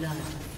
blood.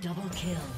Double kill.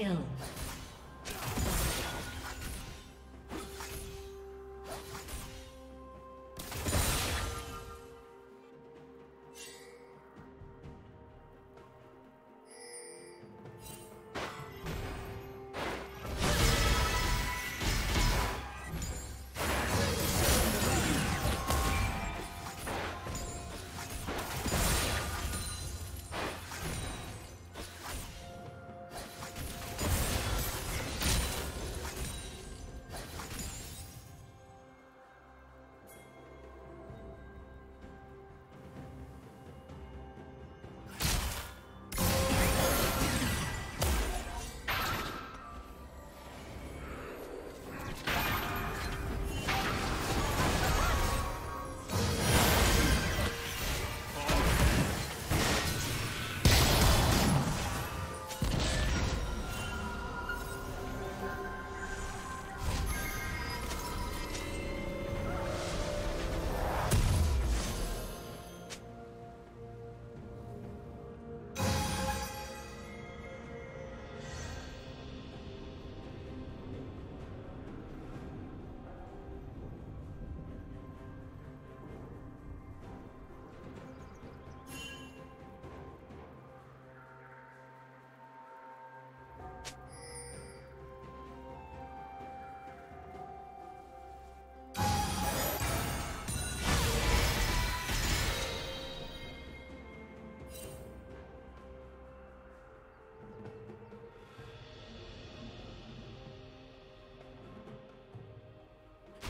Kill.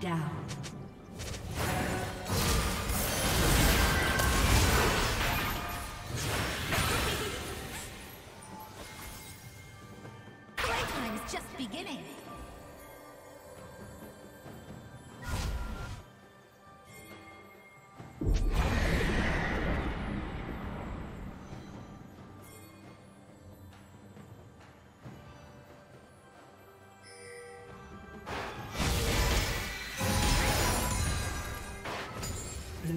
Down.